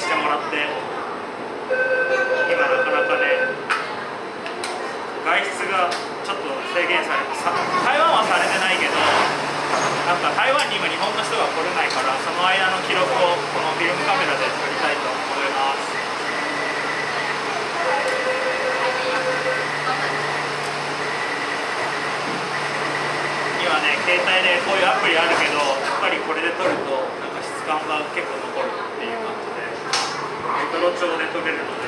してもらって今なかなかね外出がちょっと制限されて台湾はされてないけどなんか台湾に今日本の人が来れないからその間の記録をこのフィルムカメラで撮りたいと思います。今ね携帯でこういうアプリあるけどやっぱりこれで撮るとなんか質感が結構残るっていう感じで。レトロ調で撮れるの